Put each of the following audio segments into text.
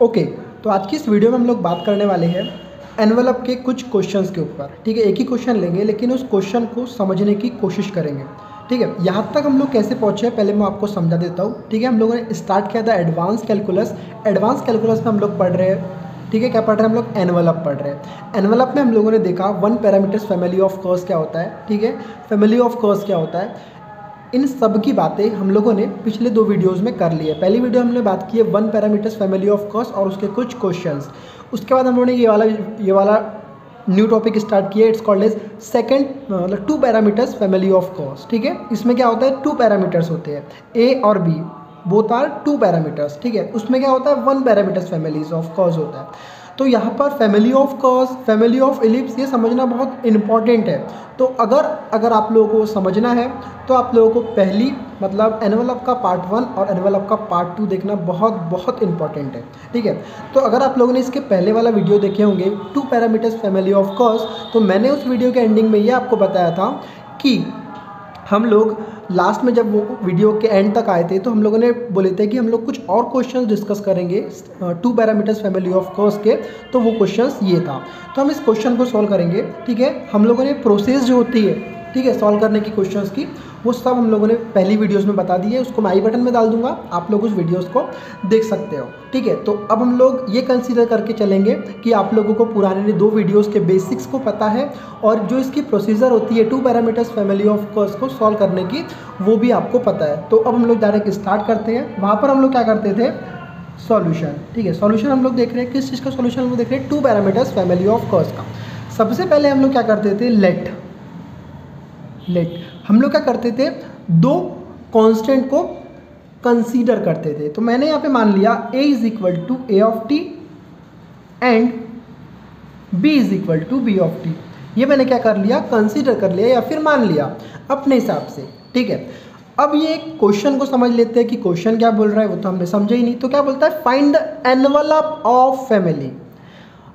Okay तो आज की इस वीडियो में हम लोग बात करने वाले हैं एनवेलप के कुछ क्वेश्चंस के ऊपर। ठीक है, एक ही क्वेश्चन लेंगे, लेकिन उस क्वेश्चन को समझने की कोशिश करेंगे। ठीक है, यहाँ तक हम लोग कैसे पहुँचे हैं, पहले मैं आपको समझा देता हूँ। ठीक है, हम लोगों ने स्टार्ट किया था एडवांस कैलकुलस एडवांस कैलकुलस में हम लोग पढ़ रहे हैं। ठीक है, क्या पढ़ रहे हैं हम लोग? एनवलप पढ़ रहे हैं। एनवलप में हम लोगों ने देखा one parameters family of curves क्या होता है। ठीक है फैमिली ऑफ़ कर्स क्या होता है? इन सब की बातें हम लोगों ने पिछले दो वीडियोस में कर ली है। पहली वीडियो हमने बात की है one parameters family of curves और उसके कुछ क्वेश्चंस उसके बाद हम लोगों ने ये वाला ये वाला न्यू टॉपिक स्टार्ट किया इट्स कॉल्ड एज सेकेंड मतलब two parameters family of curves ठीक है? इसमें क्या होता है? टू पैरामीटर्स होते हैं। ए और b both are two parameters ठीक है? उसमें क्या होता है? One parameters families of curves होता है। तो यहाँ पर family of curves family of ellipse ये समझना बहुत इंपॉर्टेंट है। तो अगर अगर आप लोगों को समझना है तो आप लोगों को पहली मतलब एनवलप का पार्ट वन और एनवलप का पार्ट टू देखना बहुत बहुत इंपॉर्टेंट है। ठीक है? तो अगर आप लोगों ने इसके पहले वाला वीडियो देखे होंगे two parameters family of curves तो मैंने उस वीडियो के एंडिंग में ये आपको बताया था कि हम लोग लास्ट में जब वो वीडियो के एंड तक आए थे तो हम लोगों ने बोले थे कि हम लोग कुछ और क्वेश्चंस डिस्कस करेंगे two parameters family of curves के तो वो क्वेश्चंस ये था। तो हम इस क्वेश्चन को सॉल्व करेंगे, ठीक है? हम लोगों ने प्रोसेस जो होती है ठीक है सॉल्व करने की क्वेश्चंस की। वो सब हम लोगों ने पहली वीडियोस में बता दी है, उसको मैं आई बटन में डाल दूँगा। आप लोग उस वीडियोस को देख सकते हो, ठीक है? तो अब हम लोग ये कंसीडर करके चलेंगे कि आप लोगों को पुराने दो वीडियोस के बेसिक्स को पता है और जो इसकी प्रोसीजर होती है two parameters family of curves को सॉल्व करने की, वो भी आपको पता है। तो अब हम लोग डायरेक्ट स्टार्ट करते हैं। वहाँ पर हम लोग क्या करते थे? सॉल्यूशन ठीक है? सॉल्यूशन हम लोग देख रहे हैं। किस चीज़ का सॉल्यूशन हम लोग देख रहे हैं? Two parameters family of curves का। सबसे पहले हम लोग क्या करते थे? लेट लेट हम लोग क्या करते थे? दो कांस्टेंट को कंसीडर करते थे। तो मैंने यहाँ पे मान लिया, a is equal to a of t and b is equal to b of t ये मैंने क्या कर लिया? कंसीडर कर लिया या फिर मान लिया अपने हिसाब से। ठीक है? अब ये क्वेश्चन को समझ लेते हैं कि क्वेश्चन क्या बोल रहा है, वो तो हमने समझा ही नहीं। तो क्या बोलता है? Find the envelope of family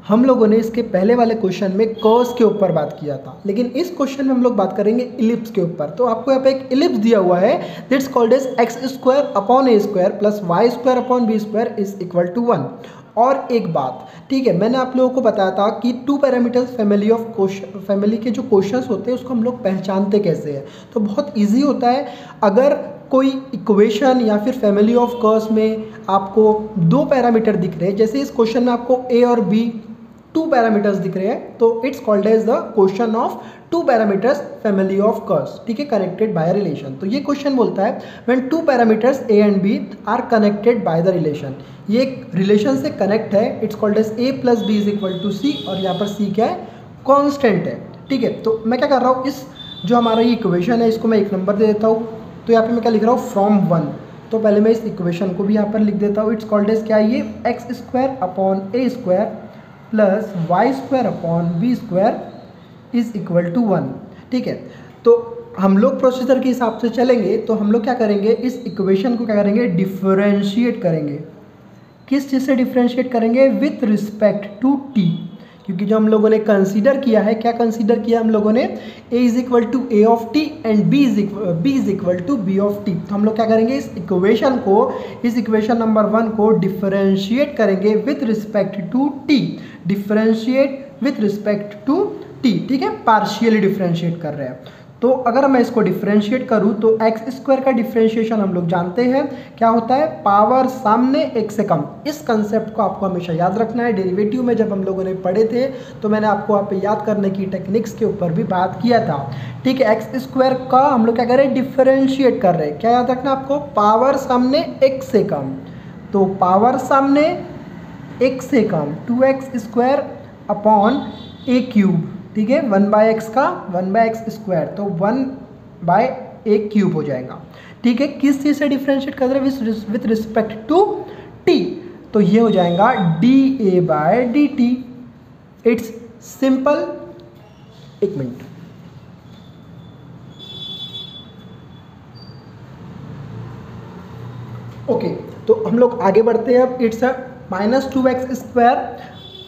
हम लोगों ने इसके पहले वाले क्वेश्चन में कर्स के ऊपर बात किया था। लेकिन इस क्वेश्चन में हम लोग बात करेंगे इलिप्स के ऊपर। तो आपको यहाँ पे एक इलिप्स दिया हुआ है it's called as x square upon a square plus y square upon b square is equal to one और एक बात, ठीक है, मैंने आप लोगों को बताया था कि two parameters family of question family के जो क्वेश्चंस होते हैं, उसको हम लोग पहचानते कैसे हैं? तो बहुत इजी होता है, अगर कोई इक्वेशन या फिर फैमिली ऑफ़ कर्स में आपको दो पैरामीटर दिख रहे हैं, जैसे इस क्वेश्चन में आपको ए और बी टू पैरामीटर्स दिख रहे हैं तो it's called as the question of two parameters family of curves ठीक है? कनेक्टेड बाय रिलेशन तो ये क्वेश्चन बोलता है when two parameters a and b are connected by the relation ये एक रिलेशन से कनेक्ट है it's called as a plus b is equal to c और यहाँ पर सी क्या है? कॉन्स्टेंट है, ठीक है? तो मैं क्या कर रहा हूँ, इस जो हमारा ये इक्वेशन है, इसको मैं एक नंबर दे देता हूँ तो यहाँ पे मैं क्या लिख रहा हूँ फ्रॉम वन तो पहले मैं इस इक्वेशन को भी यहाँ पर लिख देता हूँ इट्स कॉल्ड एज क्या ये? X square upon a square plus y square upon b square is equal to one ठीक है? तो हम लोग प्रोसीजर के हिसाब से चलेंगे तो हम लोग क्या करेंगे? इस इक्वेशन को क्या करेंगे? डिफ्रेंशिएट करेंगे। किस चीज़ से डिफरेंशिएट करेंगे? विथ रिस्पेक्ट टू टी क्योंकि जो हम लोगों ने कंसीडर किया है, क्या कंसीडर किया हम लोगों ने? A is equal to a of t and b is b is equal to b of t तो हम लोग क्या करेंगे? इस इक्वेशन को, इस इक्वेशन नंबर वन को डिफरेंशिएट करेंगे with respect to t differentiate with respect to t ठीक है? पार्शियली डिफरेंशिएट कर रहे हैं। तो अगर मैं इसको डिफ्रेंशिएट करूँ तो एक्स स्क्वायर का डिफ्रेंशिएशन हम लोग जानते हैं। क्या होता है? पावर सामने एक से कम। इस कंसेप्ट को आपको हमेशा याद रखना है। डेरिवेटिव में जब हम लोगों ने पढ़े थे तो मैंने आपको आप याद करने की टेक्निक्स के ऊपर भी बात किया था। ठीक है एक्स स्क्वायर का हम लोग क्या कर रहे हैं? डिफ्रेंशिएट कर रहे हैं। क्या याद रखना आपको? पावर सामने एक से कम। तो पावर सामने एक से कम। Two x square upon a cube ठीक है? वन बाय एक्स का वन बाय एक्स स्क्वायर तो वन बाय ए क्यूब हो जाएगा। ठीक है? किस चीज़ से डिफ्रेंशिएट कर रहे हैं? विथ रिस्पेक्ट टू टी तो ये हो जाएगा d a by d t it's simple एक मिनट। ओके तो हम लोग आगे बढ़ते हैं। अब it's minus two x square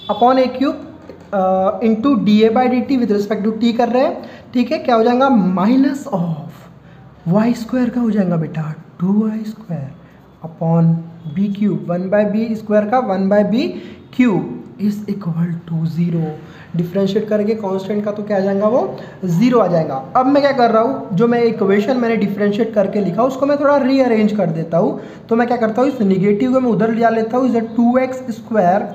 upon a cube into d a by d t with respect to t कर रहे हैं। ठीक है? क्या हो जाएगा? माइनस ऑफ़ वाई स्क्वायर का हो जाएगा बेटा। Two y square upon b cube one by b square का one by b cube is equal to zero differentiate करेंगे कांस्टेंट का तो क्या आ जाएगा वो? ज़ीरो आ जाएगा। अब मैं क्या कर रहा हूँ? जो मैं इक्वेशन मैंने डिफ्रेंशिएट करके लिखा, उसको मैं थोड़ा रीअरेंज कर देता हूँ। तो मैं क्या करता हूँ? इस निगेटिव को मैं उधर लिया लेता हूँ। Is a two x square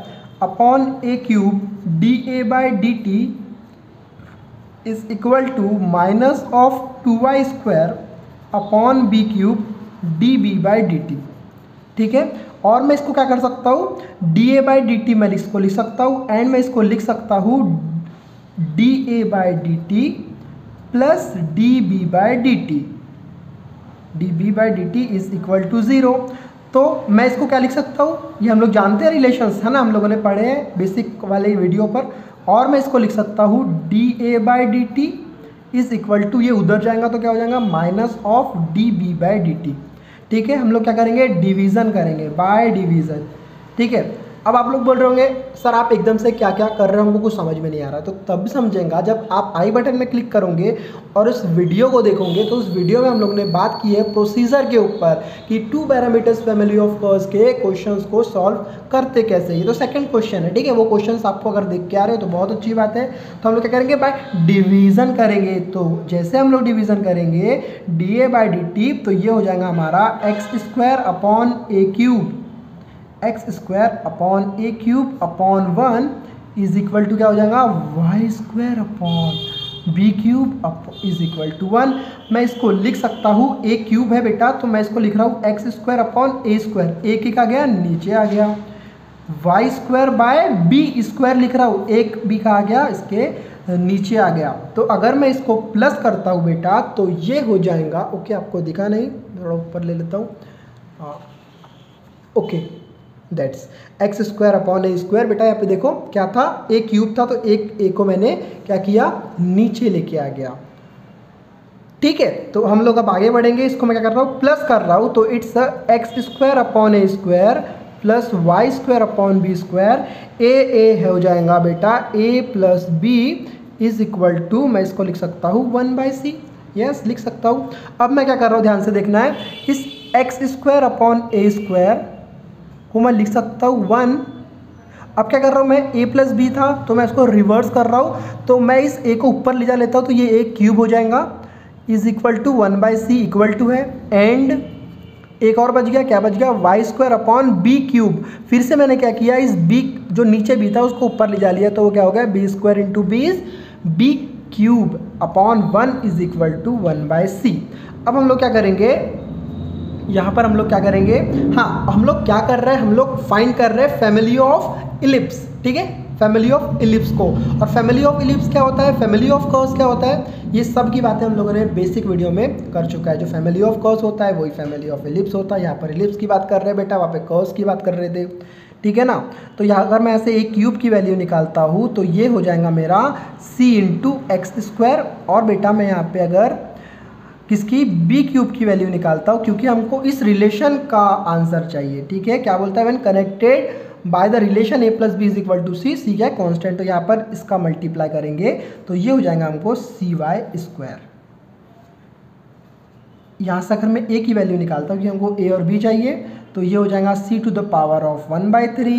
upon a cube d a by d t is equal to minus of two y square upon b cube d b by d t. ठीक है? और मैं इसको क्या कर सकता हूँ? D a by d t मैं इसको लिख सकता हूँ एंड मैं इसको लिख सकता हूँ d a by d t plus d b by d t. D b by d t is equal to zero. तो मैं इसको क्या लिख सकता हूँ? ये हम लोग जानते हैं रिलेशंस है ना? हम लोगों ने पढ़े हैं बेसिक वाले वीडियो पर। और मैं इसको लिख सकता हूँ d a by d t is equal to ये उधर जाएगा तो क्या हो जाएगा? Minus of d b by d t ठीक है? हम लोग क्या करेंगे? डिवीज़न करेंगे बाय डिवीज़न ठीक है? अब आप लोग बोल रहे होंगे, सर, आप एकदम से क्या क्या कर रहे हो? हमको कुछ समझ में नहीं आ रहा। तो तब समझेंगे। जब आप आई बटन में क्लिक करोगे और उस वीडियो को देखोगे तो उस वीडियो में हम लोग ने बात की है प्रोसीजर के ऊपर कि two parameters family of curves के क्वेश्चंस को सॉल्व करते कैसे ये तो सेकंड क्वेश्चन है, ठीक है? वो क्वेश्चन आपको अगर देख के आ रहे हो तो बहुत अच्छी बात है। तो हम लोग क्या करेंगे बाय डिवीज़न करेंगे। तो जैसे हम लोग डिवीज़न करेंगे d a by d t तो ये हो जाएगा हमारा x square upon a cube x square upon a cube upon one is equal to क्या हो जाएगा? Y square upon b cube is equal to one मैं इसको लिख सकता हूँ ए क्यूब है बेटा तो मैं इसको लिख रहा हूँ x square upon a square a के आ गया? नीचे आ गया. Y square by b square लिख रहा हूँ, एक बी का आ गया, इसके नीचे आ गया. तो अगर मैं इसको प्लस करता हूँ बेटा तो ये हो जाएगा. ओके, आपको दिखा नहीं, थोड़ा ऊपर ले लेता हूँ. Okay. That's x square upon a square बेटा, यहाँ पे देखो क्या था? ए क्यूब था तो एक ए को मैंने क्या किया? नीचे लेके आ गया। ठीक है तो हम लोग अब आगे बढ़ेंगे। इसको मैं क्या कर रहा हूँ? प्लस कर रहा हूँ तो it's x square upon a square plus y square upon b square a a हो जाएगा बेटा। A plus b is equal to मैं इसको लिख सकता हूँ वन बाई सी यस लिख सकता हूँ। अब मैं क्या कर रहा हूँ? ध्यान से देखना है। इस x square upon a square को मैं लिख सकता हूँ वन। अब क्या कर रहा हूँ मैं? ए प्लस बी था तो मैं इसको रिवर्स कर रहा हूँ। तो मैं इस ए को ऊपर ले जा लेता हूँ तो ये ए क्यूब हो जाएगा। Is equal to one by c equal to है। एंड एक और बच गया, क्या बच गया? Y square upon b cube फिर से मैंने क्या किया? इस बी जो नीचे बी था, उसको ऊपर ले जा लिया। तो वो क्या हो गया? B square into b is b cube upon one is equal to one by c अब हम लोग क्या करेंगे? यहाँ पर हम लोग क्या करेंगे? हाँ हम लोग क्या कर रहे हैं? हम लोग फाइंड कर रहे हैं फैमिली ऑफ़ इलिप्स ठीक है? फैमिली ऑफ़ इलिप्स को। और फैमिली ऑफ़ इलिप्स क्या होता है? फैमिली ऑफ़ कर्स क्या होता है? ये सब की बातें हम लोगों ने बेसिक वीडियो में कर चुका है। जो फैमिली ऑफ़ कर्स होता है, वही फैमिली ऑफ़ इलिप्स होता है। यहाँ पर इलिप्स की बात कर रहे हैं बेटा, वहाँ पे कर्स की बात कर रहे थे। ठीक है ना? तो यहाँ अगर मैं ऐसे एक क्यूब की वैल्यू निकालता हूँ तो ये हो जाएगा मेरा सी इंटू एक्स स्क्वायर और बेटा, मैं यहाँ पे अगर किसकी? बी क्यूब की वैल्यू निकालता हूँ, क्योंकि हमको इस रिलेशन का आंसर चाहिए, ठीक है? क्या बोलता है? When connected by the relation a plus b is equal to c c क्या कॉन्स्टेंट तो यहाँ पर इसका मल्टीप्लाई करेंगे तो ये हो जाएगा हमको सी वाई स्क्वायर यहाँ से अगर मैं ए की वैल्यू निकालता हूँ कि हमको ए और बी चाहिए तो ये हो जाएगा c to the power of one by three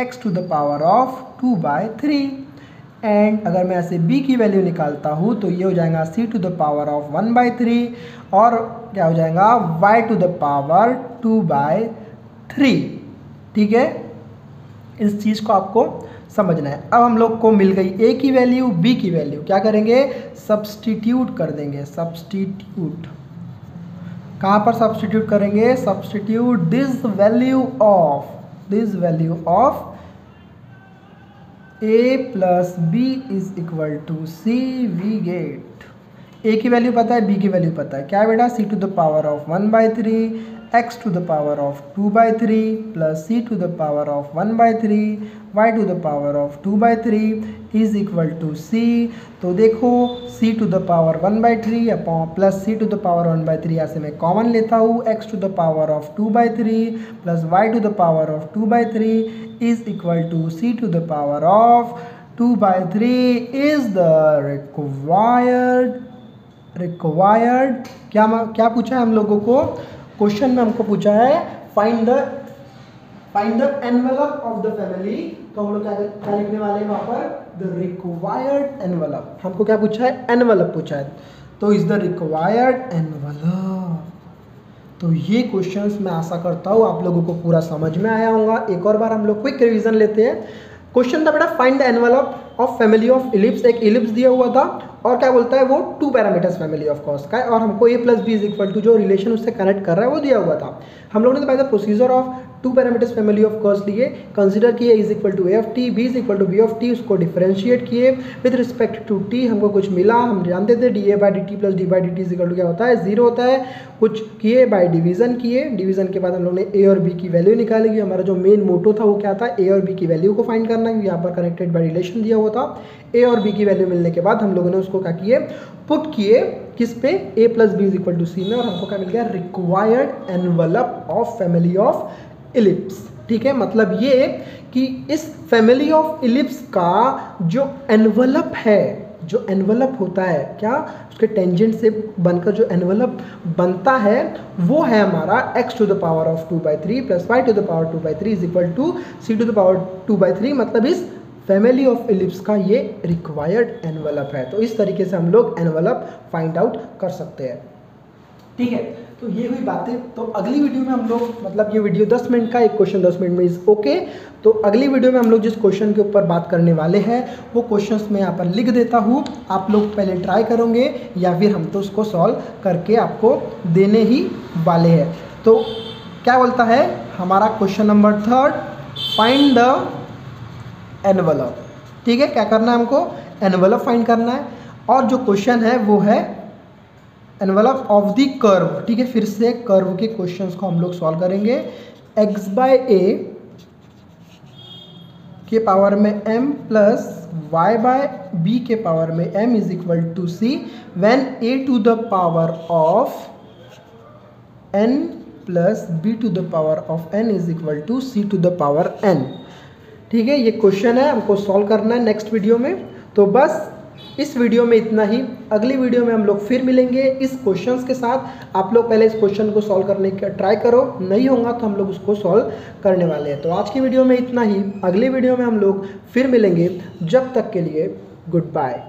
x to the power of two by three and अगर मैं ऐसे b की वैल्यू निकालता हूँ तो ये हो जाएगा c to the power of one by three और क्या हो जाएगा? Y to the power two by three ठीक है? इस चीज़ को आपको समझना है। अब हम लोग को मिल गई ए की वैल्यू बी की वैल्यू क्या करेंगे? सब्सटीट्यूट कर देंगे। सब्सटीट्यूट कहाँ पर सब्सटीट्यूट करेंगे? Substitute this value of this value of a plus b is equal to c we get a की वैल्यू पता है बी की वैल्यू पता है। क्या बेटा? C to the power of one by three x to the power of two by three plus c to the power of one by three y to the power of two by three is equal to c तो देखो c to the power one by three upon plus c to the power one by three ऐसे मैं common लेता हूँ x to the power of two by three plus y to the power of two by three is equal to c to the power of two by three is the required required क्या क्या पूछा है हम लोगों को? Question में हमको पूछा है find the find the envelope of the family तो हम लोग क्या क्या लिखने वाले हैं वहाँ पर? द रिक्वायर्ड एनवेलप हमको क्या पूछा है? एनवेलप पूछा है. तो इज़ द रिक्वायर्ड एनवेलप तो ये क्वेश्चंस मैं आशा करता हूँ आप लोगों को पूरा समझ में आया होगा. एक और बार हम लोग क्विक रिवीजन लेते हैं. क्वेश्चन था बेटा find the envelope of family of ellipse एक इलिप्स दिया हुआ था. और क्या बोलता है, वो टू पैरामीटर्स फैमिली ऑफ़ कॉस्ट का है, और हमको a plus b is equal to जो रिलेशन उससे कनेक्ट कर रहा है, वो दिया हुआ था। हम लोगों ने तो by the procedure of two parameters family of curves लिए कंसिडर किए is equal to a of t b is equal to b of t उसको डिफरेंशिएट किए विद रिस्पेक्ट टू टी हमको कुछ मिला हम जानते थे d a by d t plus d by d t is equal to क्या होता है ज़ीरो होता है कुछ किए बाई डिवीज़न किए डिवीज़न के बाद हम लोग ने ए और बी की वैल्यू निकालेगी हमारा जो मेन मोटो था वो क्या था ए और बी की वैल्यू को फाइंड करना क्योंकि यहाँ पर कनेक्टेड बाई रिलेशन दिया हुआ था ए और बी की वैल्यू मिलने के बाद हम लोगों ने उसको क्या किए पुट किए किस पे a plus b is equal to c में और हमको क्या मिल गया required envelope of family of ellipse ठीक है? मतलब ये कि इस फैमिली ऑफ़ इलिप्स का जो एनवलप है, जो एनवलप होता है, क्या? उसके टेंजेंट से बनकर जो एनवलप बनता है, वो है हमारा x to the power of two by three plus y to the power two by three is equal to c to the power two by three मतलब इस फैमिली ऑफ़ इलिप्स का ये रिक्वायर्ड एनवलप है। तो इस तरीके से हम लोग एनवलप फाइंड आउट कर सकते हैं। ठीक है? तो ये हुई बातें। तो अगली वीडियो में हम लोग मतलब ये वीडियो 10 मिनट का, एक क्वेश्चन 10 मिनट में इज़ ओके तो अगली वीडियो में हम लोग जिस क्वेश्चन के ऊपर बात करने वाले हैं, वो क्वेश्चंस मैं यहाँ पर लिख देता हूँ। आप लोग पहले ट्राई करोगे या फिर हम तो उसको सॉल्व करके आपको देने ही वाले हैं। तो क्या बोलता है? हमारा question number third find the envelope ठीक है? क्या करना है हमको? एनवलप फाइंड करना है। और जो क्वेश्चन है, वो है एनवलप ऑफ़ द कर्व ठीक है, फिर से कर्व के क्वेश्चंस को हम लोग सॉल्व करेंगे। एक्स बाय ए के पावर में m plus y by b के पावर में m is equal to c when a to the power of n plus b to the power of n is equal to c to the power n ठीक है, ये question है, हमको solve करना है next video में। तो बस इस वीडियो में इतना ही। अगली वीडियो में हम लोग फिर मिलेंगे इस क्वेश्चंस के साथ। आप लोग पहले इस क्वेश्चन को सॉल्व करने का ट्राई करो। नहीं होगा तो हम लोग उसको सॉल्व करने वाले हैं। तो आज की वीडियो में इतना ही। अगली वीडियो में हम लोग फिर मिलेंगे। जब तक के लिए गुड बाय